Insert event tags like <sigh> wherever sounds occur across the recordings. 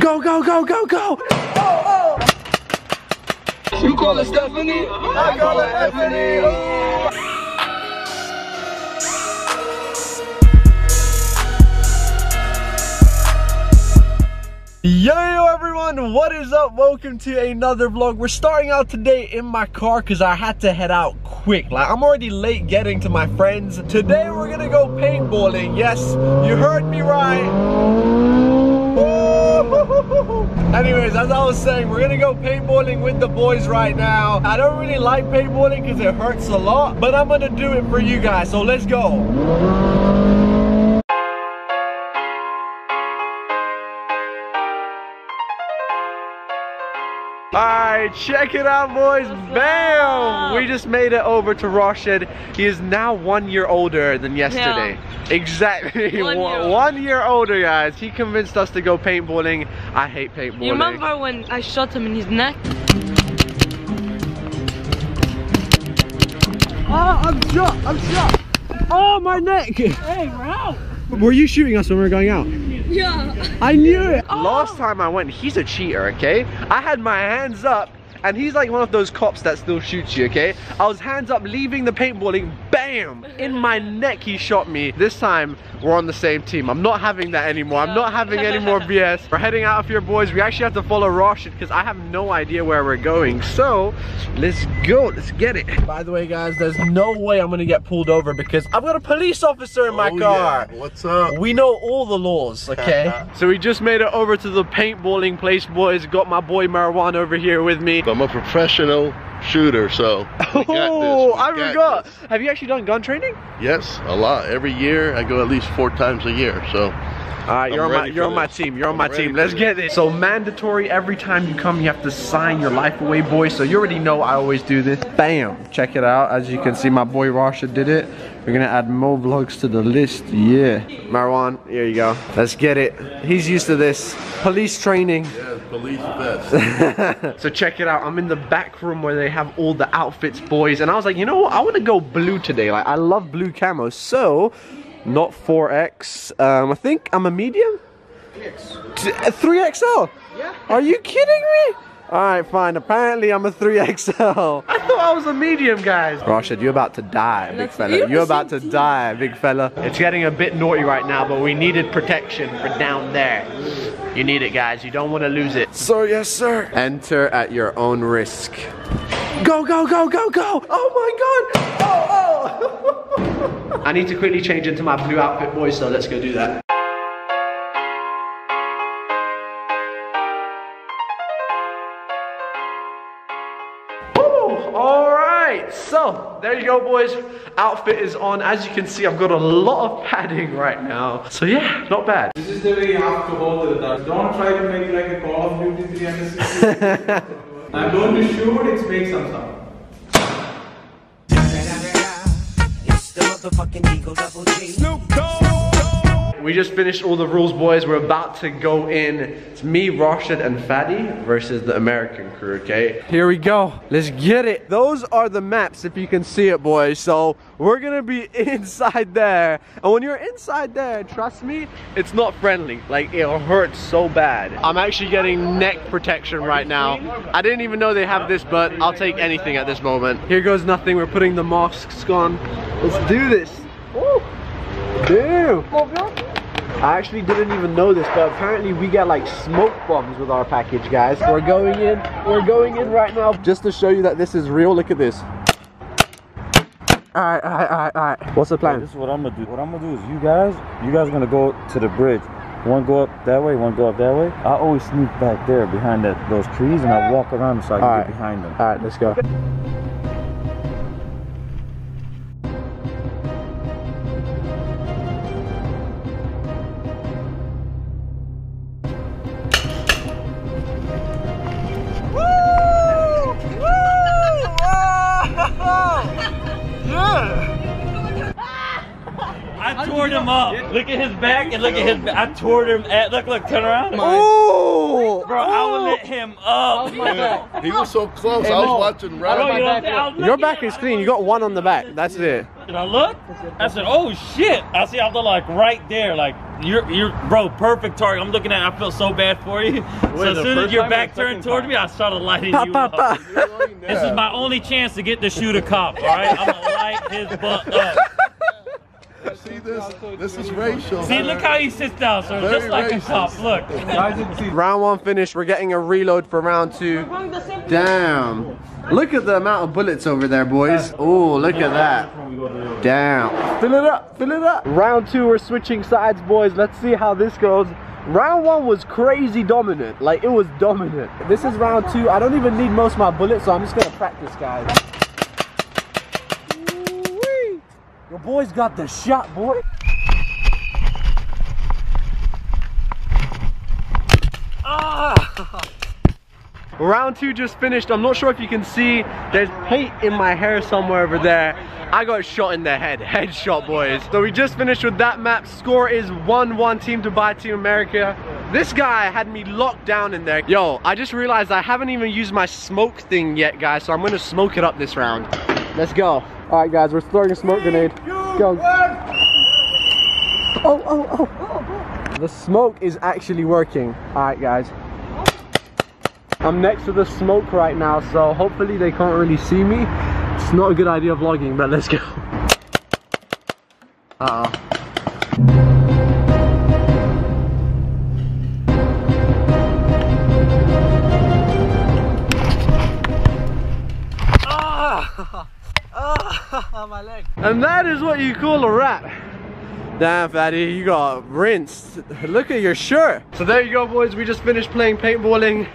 Go, go, go, go, go. You call her Stephanie? I call her Stephanie. Yo, yo, everyone, what is up? Welcome to another vlog. We're starting out today in my car because I had to head out quick. Like, I'm already late getting to my friends. Today, we're gonna go paintballing. Yes, you heard me right. <laughs> Anyways, as I was saying, we're gonna go paintballing with the boys right now. I don't really like paintballing because it hurts a lot, but I'm gonna do it for you guys, so let's go. Alright, check it out boys, bam! We just made it over to Rashid. He is now one year older than yesterday. Exactly, One one, year. one year older guys. He convinced us to go paintballing. I hate paintballing. You remember when I shot him in his neck? Oh, I'm shot, I'm shot! Oh, my neck! Hey, bro! Were you shooting us when we were going out? Yeah. I knew it. Oh. Last time I went, he's a cheater, okay? I had my hands up and he's like one of those cops that still shoots you, okay? I was hands up leaving the paintballing, bam! In my neck he shot me. This time we're on the same team. I'm not having that anymore. I'm not having any more <laughs> BS. We're heading out of here, boys. We actually have to follow Rashid because I have no idea where we're going. So, let's go. Let's get it. By the way, guys, there's no way I'm gonna get pulled over because I've got a police officer in my Oh, car. yeah. What's up? We know all the laws, <laughs> okay? so we just made it over to the paintballing place, boys. Got my boy Marwan over here with me. I'm a professional shooter, so <laughs> this. Oh, I got forgot. this. Have you actually done gun training? Yes, a lot. Every year I go at least four times a year. So All right, you're on my you're on my team. You're on I'm my team. Let's get it. So mandatory every time you come, you have to sign your life away, boys. So you already know I always do this. Bam! Check it out. As you can see, my boy Rasha did it. We're gonna add more vlogs to the list. Yeah. Marwan, here you go. Let's get it. He's used to this. Police training. yeah, police vest. <laughs> So check it out. I'm in the back room where they have all the outfits, boys. And I was like, you know what? I want to go blue today. Like, I love blue camo. So, not 4X. Um, I think I'm a medium? 3XL? Yeah. Are you kidding me? Alright, fine. Apparently, I'm a 3XL. <laughs> I thought I was a medium, guys. Rashid, you're about to die, big Let's fella. You're about to die, big fella. It's getting a bit naughty right now, but we needed protection for down there. You need it, guys. You don't want to lose it. Sir, yes, sir. Enter at your own risk. Go, go, go, go, go! Oh my god! Oh, oh! <laughs> I need to quickly change into my blue outfit, boys, so let's go do that. Right, so there you go, boys. Outfit is on. As you can see, I've got a lot of padding right now. So yeah, not bad. This is the way you have to hold it. That Don't try to make like a Call of Duty 360. I'm <laughs> going to shoot, it's make some sound. It's the We just finished all the rules, boys. We're about to go in. It's me, Rashid, and Fadi versus the American crew, okay? Here we go. Let's get it. Those are the maps, if you can see it, boys. So we're gonna be <laughs> inside there. And when you're inside there, trust me, it's not friendly. Like, it hurts so bad. I'm actually getting neck protection right now. I didn't even know they have this, but I'll take anything at this moment. Here goes nothing. We're putting the masks on. Let's do this. Woo. Damn. I actually didn't even know this, but apparently we get like smoke bombs with our package, guys. We're going in, we're going in right now. Just to show you that this is real, look at this. Alright, alright, alright, alright. What's the plan? This is what I'm gonna do. What I'm gonna do is you guys, you guys are gonna go to the bridge. One go up that way, one go up that way. I always sneak back there behind that those trees and I walk around so I can Alright. get behind them. Alright, let's go. I I tore him up. Look at his back and look at his back. I tore him at, look, look, turn around. Oh! Bro, I would lit him up. Yeah, he was so close. I was watching Bro, you know right. what I'm saying? Your back is clean. You got one on the back. That's it. And I look, I said, "Oh shit!" I see, I'm like right there, like you're, you're, bro, perfect target. I'm looking at, it, I feel so bad for you. so as soon as your back turned second toward time? me, I started lighting Pa, you pa, up. pa. This is my only chance to get to shoot a cop. All right, I'm gonna light his butt up. See this? This is racial. See, look how he sits down, so Very just like a cop. Look. I didn't see. Round one finished. We're getting a reload for round two. Damn. Look at the amount of bullets over there, boys. Oh, look at that. Damn. Fill it up. Fill it up. Round two, we're switching sides, boys. Let's see how this goes. Round one was crazy dominant. Like, it was dominant. This is round two. I don't even need most of my bullets, so I'm just gonna practice, guys. Ooh-wee. Your boy's got the shot, boy. Ah! Round two just finished. I'm not sure if you can see. There's paint in my hair somewhere over there. I got shot in the head. <laughs> Headshot, boys. So we just finished with that map. Score is 1-1 Team Dubai, Team America. This guy had me locked down in there. Yo, I just realized I haven't even used my smoke thing yet, guys. So I'm gonna smoke it up this round. Let's go. All right, guys, we're throwing a smoke grenade. Go. Oh, oh, oh. The smoke is actually working. All right, guys. I'm next to the smoke right now, so hopefully they can't really see me. It's not a good idea of vlogging, but let's go. Uh-oh. And that is what you call a wrap. Damn, fatty, you got rinsed. Look at your shirt. So there you go, boys. We just finished playing paintballing.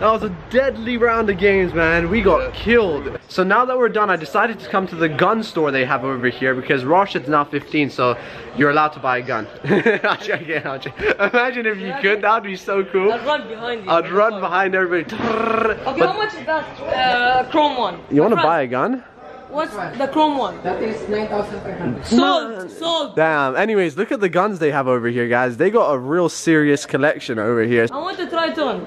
That was a deadly round of games, man. We got killed. So now that we're done, I decided to come to the gun store they have over here because Rashid's now 15, so you're allowed to buy a gun. I'll check it out. Imagine if you could, that would be so cool. I'll run behind you. I'd run behind everybody. Okay, But how much is that uh, chrome one? you want to buy a gun? What's the chrome one? That is 9,500. Sold, sold. Damn. Anyways, look at the guns they have over here, guys. They got a real serious collection over here. I want to try it on.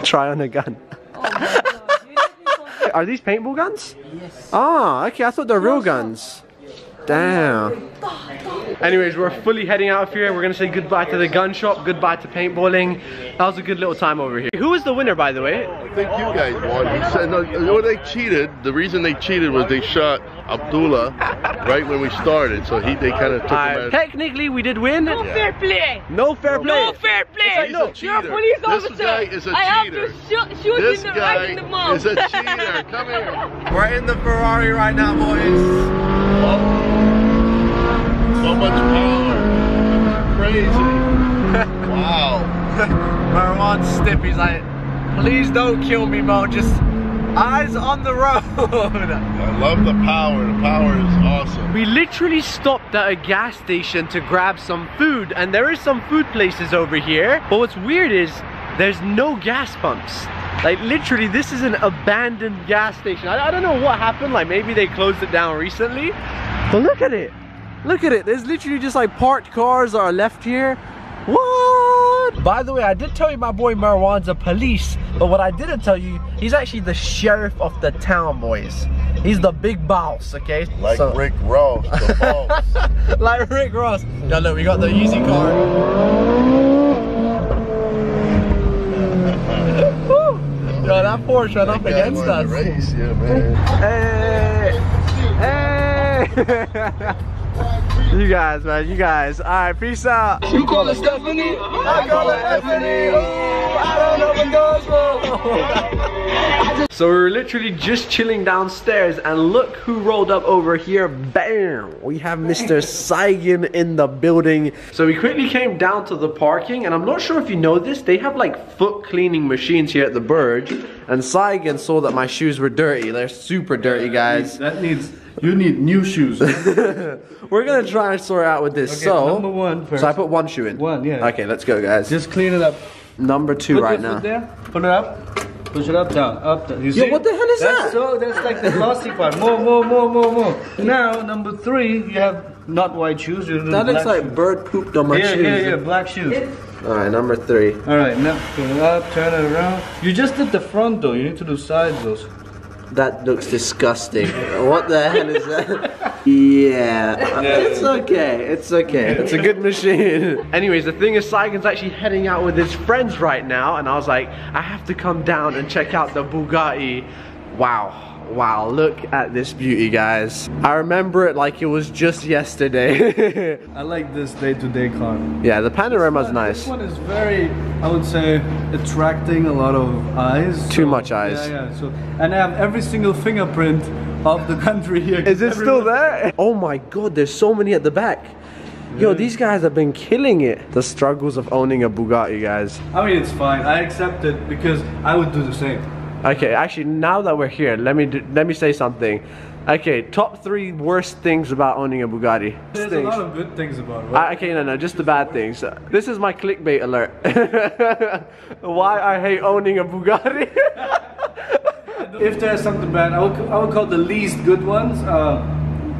<laughs> Try on a gun. Oh my god. You let me <laughs> something. Are these paintball guns? Yes. Oh, okay. I thought they're real guns. Damn. Anyways, we're fully heading out of here. We're gonna say goodbye to the gun shop, goodbye to paintballing. That was a good little time over here. Who was the winner, by the way? I think you guys won. You said, no, you know, they cheated. The reason they cheated was they shot Abdullah right when we started. So he, they kind of took Uh, him as. technically, we did win. No fair play. No fair play. No fair play. He's a cheater. You're a police This guy is a I have to shoot, shoot This in the right in guy the mouth. is a cheater. Come here. We're in the Ferrari right now, boys. So much power. Crazy. wow. Marwan's stiff. He's like, please don't kill me, Mo. Just eyes on the road. I love the power. The power is awesome. We literally stopped at a gas station to grab some food and there is some food places over here. But what's weird is there's no gas pumps. Like literally this is an abandoned gas station. I, I don't know what happened. Like maybe they closed it down recently. But look at it. Look at it. There's literally just like parked cars that are left here. By the way, I did tell you my boy Marwan's a police, but what I didn't tell you, he's actually the sheriff of the town, boys. He's the big boss, okay? Like So- Rick Ross, the <laughs> boss. like Rick Ross. Yo, look, we got the easy car. <laughs> Yo, that Porsche ran up against us. race, yeah, man. Hey! Hey! <laughs> you guys, man, you guys. All right, peace out. You call it Stephanie? I call it Stephanie. I don't open doors for. So we were literally just chilling downstairs and look who rolled up over here. Bam! We have Mr. Saygin in the building. So we quickly came down to the parking and I'm not sure if you know this, they have like foot cleaning machines here at the Burj. And Saygin saw that my shoes were dirty. They're super dirty, guys. That needs. You need new shoes. <laughs> We're gonna try and sort out with this. Okay, so, number one first. so I put one shoe in. One, yeah. Okay, let's go, guys. Just clean it up. Number two Put right your now. foot there. Put it up. Push it up, down, up, down. You Yo, see? what the hell is that's that? So that's like the glossy part. More, more, more, more, more. Now number three, you have not white shoes. You do That looks like bird pooped on my shoes. shoes. Yeah, yeah, yeah, black shoes. All right, number three. All right, now put it up, turn it around. You just did the front though. You need to do sides those. That looks disgusting. what the hell is that? <laughs> Yeah, it's okay. It's okay. It's a good machine. Anyways, the thing is, Saygin's actually heading out with his friends right now, and I was like, I have to come down and check out the Bugatti. Wow. Wow, look at this beauty, guys. I remember it like it was just yesterday. <laughs> I like this day-to-day car. yeah, the panorama's This nice. This one is very, I would say, attracting a lot of eyes. Too So- much eyes. Yeah, yeah. So, and I have every single fingerprint of the country here. Is it still there? Oh my god, there's so many at the back. Yo, these guys have been killing it. The struggles of owning a Bugatti, guys. I mean, it's fine. I accept it because I would do the same. Okay, actually, now that we're here, let me do, let me say something. Okay, top three worst things about owning a Bugatti. There's a lot of good things about it. I, okay, no, no, just the bad things. This is my clickbait alert. <laughs> Why I hate owning a Bugatti. <laughs> If there's something bad, I would, I would call the least good ones. Uh,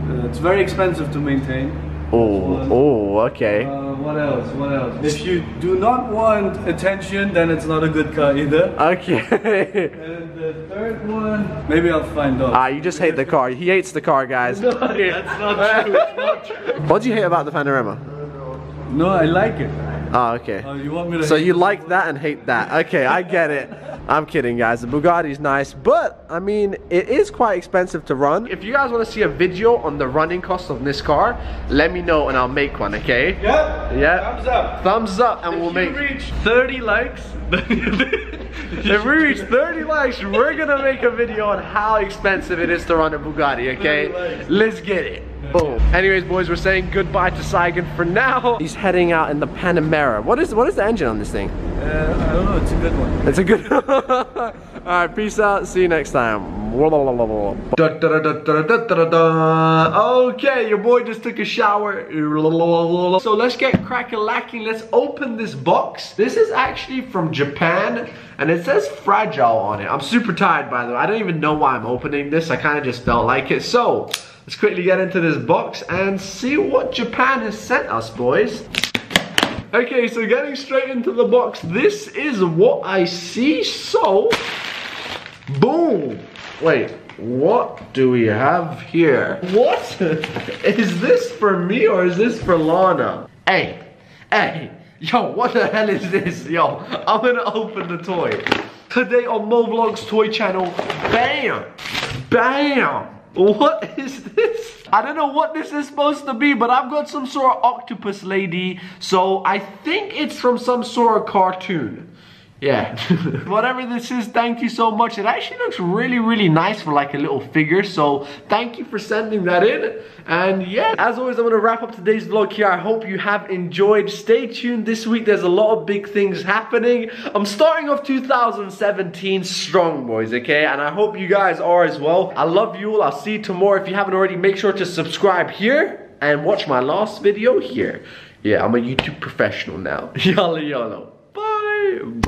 uh, it's very expensive to maintain. oh, oh, okay. Uh, what else? What else? If you do not want attention, then it's not a good car either. Okay. <laughs> And the third one, maybe I'll find out. Ah, you just hate the car. He hates the car, guys. <laughs> That's not true. It's not true. What do you hate about the Panorama? No, I like it. Ah, okay. Uh, you want me to? So you like that and hate that. Okay, I get it. I'm kidding, guys. The Bugatti's nice, but I mean, it is quite expensive to run. If you guys want to see a video on the running cost of this car, let me know and I'll make one, okay? Yeah. Yeah. Thumbs up. Thumbs up and we'll make you reach 30 likes, <laughs> <laughs> If we reach 30 likes, we're gonna make a video on how expensive it is to run a Bugatti, okay? Let's get it. Boom. Anyways, boys, we're saying goodbye to Saygin for now. He's heading out in the Panamera. What is what is the engine on this thing? uh, I don't know. It's a good one. It's a good <laughs> one. Alright, peace out. See you next time. Okay, your boy just took a shower. So let's get cracking lacking. Let's open this box. This is actually from Japan and it says fragile on it. I'm super tired by the way. I don't even know why I'm opening this. I kind of just felt like it. So let's quickly get into this box and see what Japan has sent us, boys. Okay, so getting straight into the box, this is what I see. So, boom. Wait, what do we have here? What? is this for me or is this for Lana? Hey, hey, yo, what the hell is this? Yo, I'm gonna open the toy. Today on Mo Vlogs Toy Channel, bam, bam. What is this? I don't know what this is supposed to be, but I've got some sort of octopus lady, so I think it's from some sort of cartoon. Yeah. <laughs> Whatever this is, thank you so much. It actually looks really, really nice for like a little figure. So thank you for sending that in. And yeah, as always, I'm to wrap up today's vlog here. I hope you have enjoyed. Stay tuned this week. There's a lot of big things happening. I'm starting off 2017 strong, boys, okay? And I hope you guys are as well. I love you all. I'll see you tomorrow. If you haven't already, make sure to subscribe here and watch my last video here. Yeah, I'm a YouTube professional now. <laughs> Yalla, yalla. Bye.